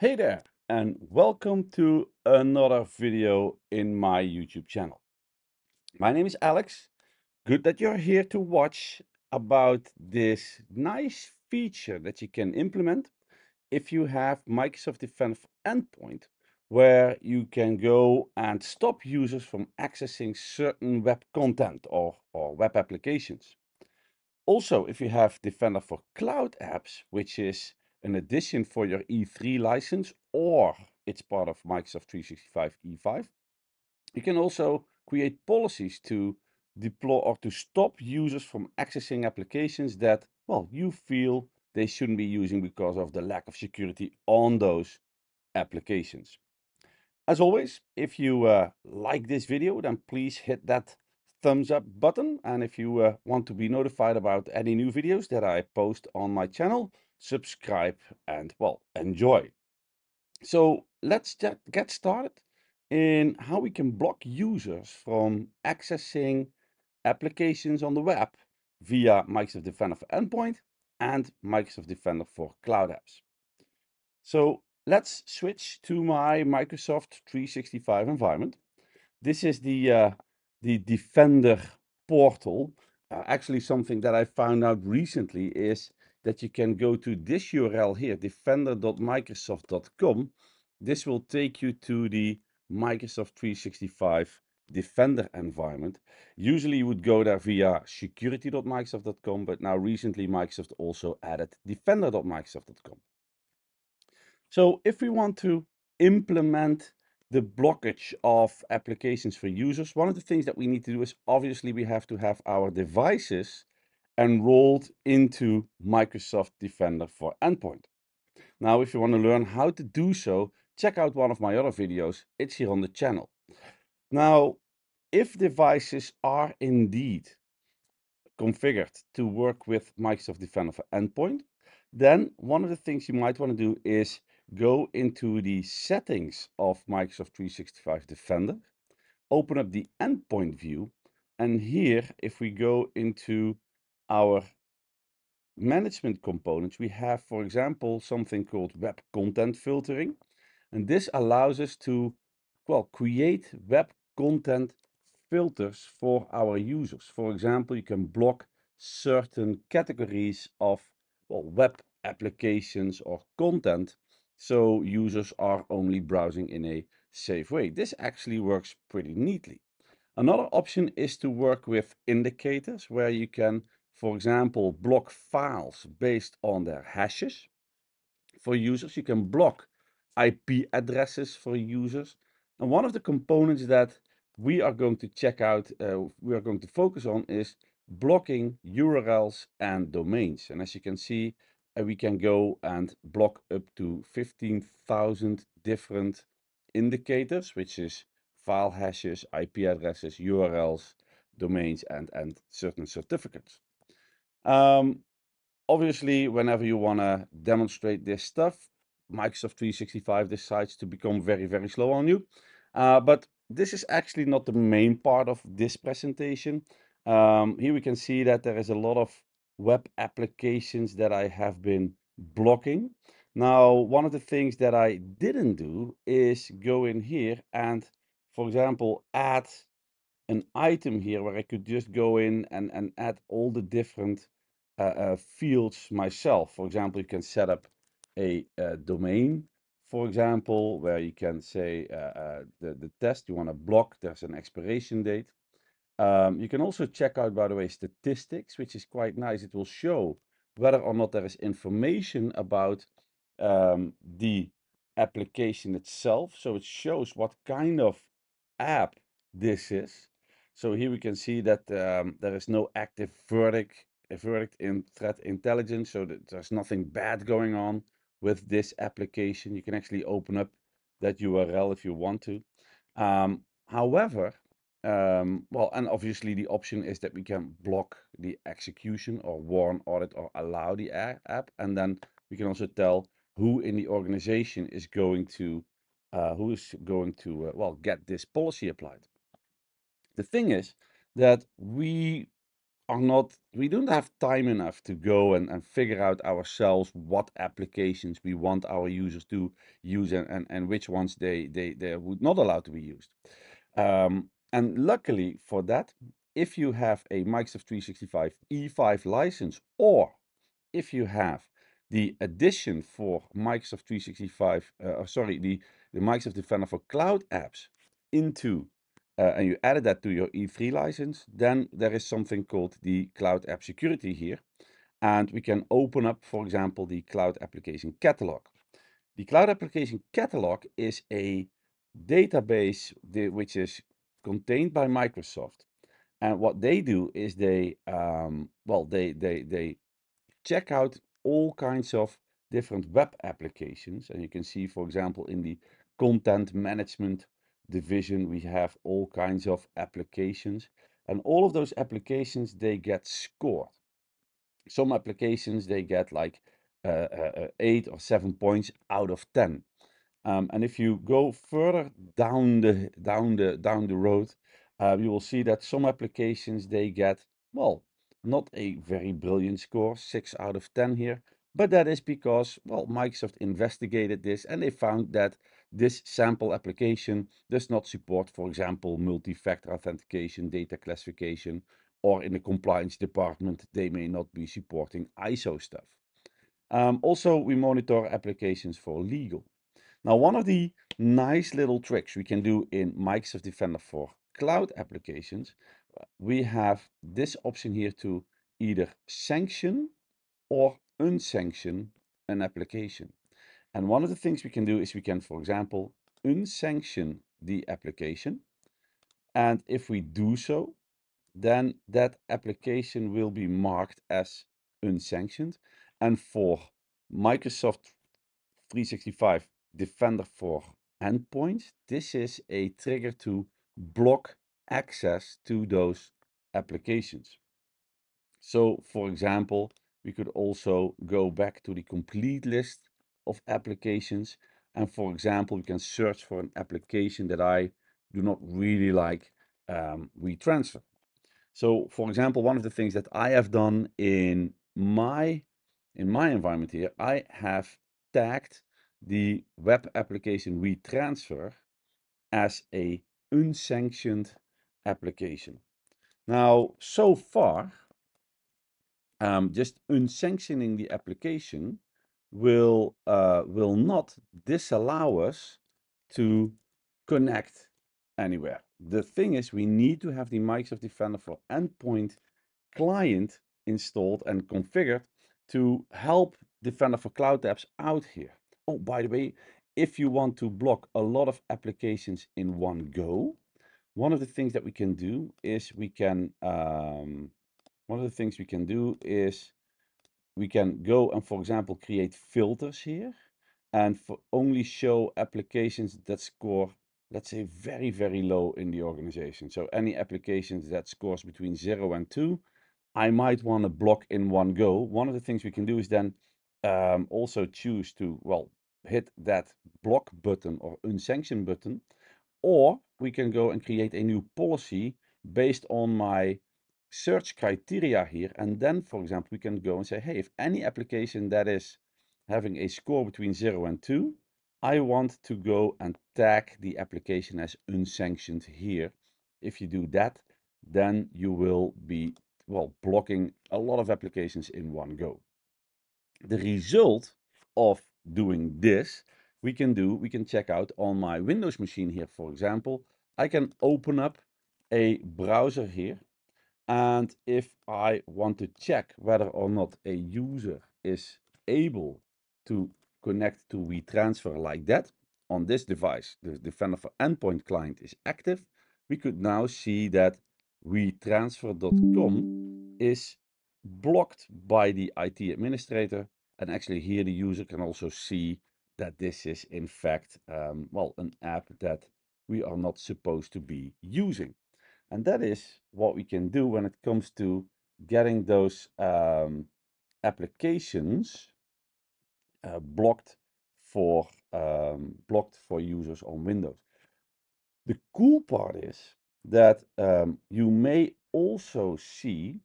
Hey there, and welcome to another video in my YouTube channel. My name is Alex. Good that you're here to watch about this nice feature that you can implement if you have Microsoft Defender Endpoint, where you can go and stop users from accessing certain web content or, or web applications. Also, if you have Defender for Cloud Apps, which is an addition for your E3 license, or it's part of Microsoft 365 E5, you can also create policies to deploy or to stop users from accessing applications that, well, you feel they shouldn't be using because of the lack of security on those applications. As always, if you uh, like this video, then please hit that thumbs up button. And if you uh, want to be notified about any new videos that I post on my channel, subscribe and well, enjoy. So let's get started in how we can block users from accessing applications on the web via Microsoft Defender for Endpoint and Microsoft Defender for Cloud Apps. So let's switch to my Microsoft 365 environment. This is the uh, the Defender portal. Uh, actually, something that I found out recently is that you can go to this URL here, defender.microsoft.com. This will take you to the Microsoft 365 Defender environment. Usually you would go there via security.microsoft.com, but now recently Microsoft also added defender.microsoft.com. So if we want to implement the blockage of applications for users, one of the things that we need to do is obviously we have to have our devices enrolled into Microsoft Defender for Endpoint. Now, if you want to learn how to do so, check out one of my other videos. It's here on the channel. Now, if devices are indeed configured to work with Microsoft Defender for Endpoint, then one of the things you might want to do is go into the settings of Microsoft 365 Defender, open up the endpoint view, and here, if we go into our management components, we have, for example, something called web content filtering. And this allows us to, well, create web content filters for our users. For example, you can block certain categories of well, web applications or content so users are only browsing in a safe way. This actually works pretty neatly. Another option is to work with indicators where you can, for example, block files based on their hashes. For users, you can block IP addresses for users. And one of the components that we are going to check out, uh, we are going to focus on is blocking URLs and domains. And as you can see, and we can go and block up to 15,000 different indicators, which is file hashes, IP addresses, URLs, domains, and, and certain certificates. Um, obviously, whenever you want to demonstrate this stuff, Microsoft 365 decides to become very, very slow on you. Uh, but this is actually not the main part of this presentation. Um, here we can see that there is a lot of web applications that I have been blocking. Now, one of the things that I didn't do is go in here and, for example, add an item here where I could just go in and, and add all the different uh, uh, fields myself. For example, you can set up a, uh, domain, for example, where you can say uh, uh, the, the test you want to block, there's an expiration date. Um, you can also check out, by the way, statistics, which is quite nice. It will show whether or not there is information about um, the application itself. So it shows what kind of app this is. So here we can see that um, there is no active verdict, verdict in threat intelligence. So there's nothing bad going on with this application. You can actually open up that URL if you want to. Um, however, um, well, and obviously the option is that we can block the execution or warn audit or allow the app. And then we can also tell who in the organization is going to, uh, who is going to, uh, well, get this policy applied. The thing is that we are not, we don't have time enough to go and, and figure out ourselves what applications we want our users to use and, and, and which ones they, they, they would not allow to be used. Um, and luckily for that, if you have a Microsoft 365 E5 license or if you have the addition for Microsoft 365, uh, sorry, the, the Microsoft Defender for Cloud apps into uh, and you added that to your E3 license, then there is something called the Cloud App Security here. And we can open up, for example, the Cloud Application Catalog. The Cloud Application Catalog is a database which is contained by Microsoft. And what they do is they, um, well, they, they, they check out all kinds of different web applications. And you can see, for example, in the content management division, we have all kinds of applications. And all of those applications, they get scored. Some applications, they get like uh, uh, uh, 8 or 7 points out of 10. Um, and if you go further down the down the down the road, uh, you will see that some applications they get well not a very brilliant score, six out of ten here, but that is because well Microsoft investigated this and they found that this sample application does not support, for example, multi-factor authentication, data classification, or in the compliance department, they may not be supporting ISO stuff. Um, also, we monitor applications for legal. Now, one of the nice little tricks we can do in Microsoft Defender for cloud applications, we have this option here to either sanction or unsanction an application. And one of the things we can do is we can, for example, unsanction the application. And if we do so, then that application will be marked as unsanctioned. And for Microsoft 365 Defender for endpoints, this is a trigger to block access to those applications. So, for example, we could also go back to the complete list of applications. And for example, we can search for an application that I do not really like um, WeTransfer. So for example, one of the things that I have done in my in my environment here, I have tagged the web application WeTransfer as a unsanctioned application. Now, so far, um, just unsanctioning the application will uh, will not disallow us to connect anywhere. The thing is, we need to have the Microsoft Defender for Endpoint client installed and configured to help Defender for Cloud Apps out here. Oh, by the way, if you want to block a lot of applications in one go, one of the things that we can do is we can, um, one of the things we can do is we can go and, for example, create filters here and for only show applications that score, let's say, very, very low in the organization. So any applications that scores between zero and two, I might want to block in one go. One of the things we can do is then um, also choose to, well, hit that block button or unsanction button, or we can go and create a new policy based on my search criteria here. And then, for example, we can go and say, hey, if any application that is having a score between 0 and 2, I want to go and tag the application as unsanctioned here. If you do that, then you will be, well, blocking a lot of applications in one go. The result of doing this, we can do, we can check out on my Windows machine here, for example. I can open up a browser here and if I want to check whether or not a user is able to connect to WeTransfer like that on this device, the Defender for Endpoint client is active, we could now see that WeTransfer.com is blocked by the IT administrator. And actually here the user can also see that this is in fact, um, well, an app that we are not supposed to be using. And that is what we can do when it comes to getting those um, applications uh, blocked for um, blocked for users on Windows. The cool part is that um, you may also see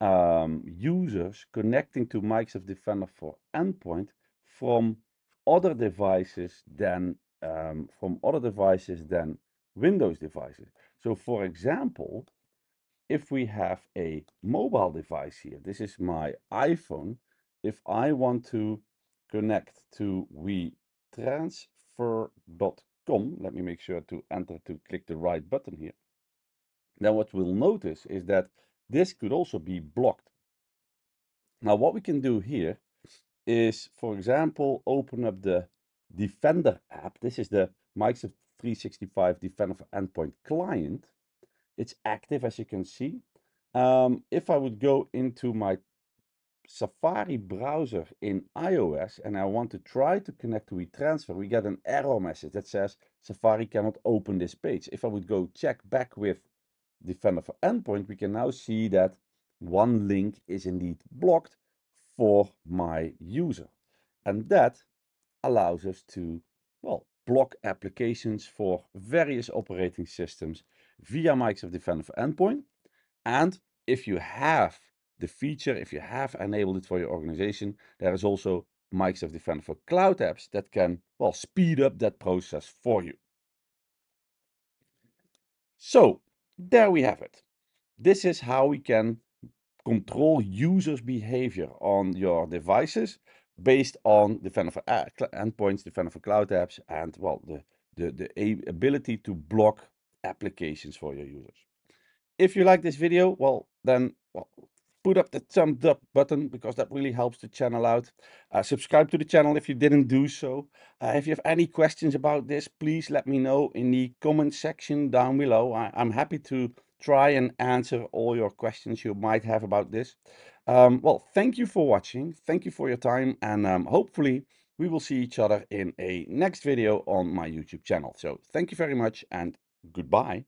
um, users connecting to Microsoft Defender for Endpoint from other devices than um, from other devices than Windows devices. So for example, if we have a mobile device here, this is my iPhone. If I want to connect to WeTransfer.com, let me make sure to enter to click the right button here. Then what we'll notice is that this could also be blocked. Now what we can do here is, for example, open up the Defender app. This is the Microsoft 365 Defender for Endpoint client. It's active as you can see. Um, if I would go into my Safari browser in iOS and I want to try to connect to WeTransfer, we get an error message that says Safari cannot open this page. If I would go check back with Defender for Endpoint, we can now see that one link is indeed blocked for my user. And that allows us to, well, block applications for various operating systems via Microsoft Defender for Endpoint. And if you have the feature, if you have enabled it for your organization, there is also Microsoft Defender for Cloud Apps that can, well, speed up that process for you. So there we have it. This is how we can control users' behavior on your devices based on Defender for endpoints, Defender for Cloud Apps, and well, the, the, the ability to block applications for your users. If you like this video, well, then well, put up the thumbs up button because that really helps the channel out. Uh, subscribe to the channel if you didn't do so. Uh, if you have any questions about this, please let me know in the comment section down below. I, am happy to try and answer all your questions you might have about this. Um, well, thank you for watching. Thank you for your time. And um, hopefully we will see each other in a next video on my YouTube channel. So thank you very much and goodbye.